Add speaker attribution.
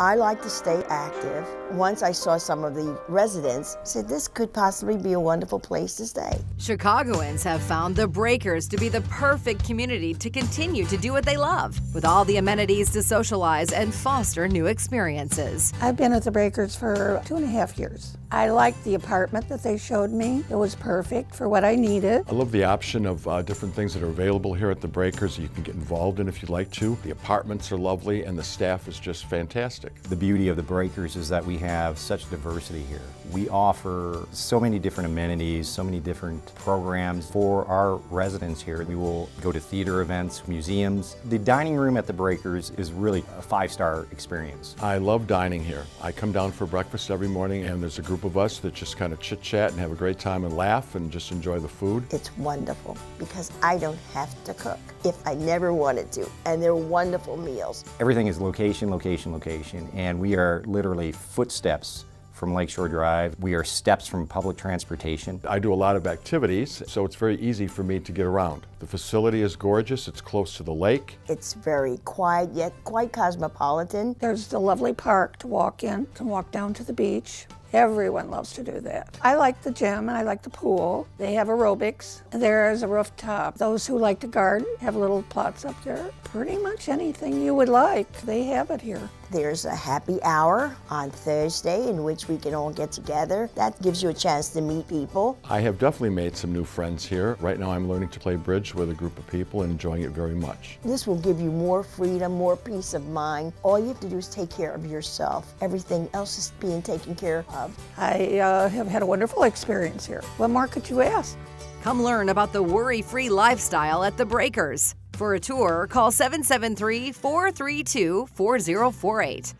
Speaker 1: I like to stay active. Once I saw some of the residents, said this could possibly be a wonderful place to stay.
Speaker 2: Chicagoans have found the Breakers to be the perfect community to continue to do what they love, with all the amenities to socialize and foster new experiences.
Speaker 3: I've been at the Breakers for two and a half years. I liked the apartment that they showed me. It was perfect for what I needed.
Speaker 4: I love the option of uh, different things that are available here at the Breakers you can get involved in if you'd like to. The apartments are lovely and the staff is just fantastic.
Speaker 5: The beauty of the Breakers is that we have such diversity here. We offer so many different amenities, so many different programs for our residents here. We will go to theater events, museums. The dining room at the Breakers is really a five-star experience.
Speaker 4: I love dining here. I come down for breakfast every morning and there's a group of us that just kind of chit-chat and have a great time and laugh and just enjoy the food.
Speaker 1: It's wonderful because I don't have to cook if I never wanted to, and they're wonderful meals.
Speaker 5: Everything is location, location, location, and we are literally footsteps from Lakeshore Drive. We are steps from public transportation.
Speaker 4: I do a lot of activities, so it's very easy for me to get around. The facility is gorgeous. It's close to the lake.
Speaker 1: It's very quiet, yet quite cosmopolitan.
Speaker 3: There's the lovely park to walk in. You can walk down to the beach. Everyone loves to do that. I like the gym and I like the pool. They have aerobics. There is a rooftop. Those who like to garden have little plots up there. Pretty much anything you would like, they have it here.
Speaker 1: There's a happy hour on Thursday in which we can all get together. That gives you a chance to meet people.
Speaker 4: I have definitely made some new friends here. Right now I'm learning to play bridge with a group of people and enjoying it very much.
Speaker 1: This will give you more freedom, more peace of mind. All you have to do is take care of yourself. Everything else is being taken care of.
Speaker 3: I uh, have had a wonderful experience here. What more could you ask?
Speaker 2: Come learn about the worry free lifestyle at the Breakers. For a tour, call 773 432 4048.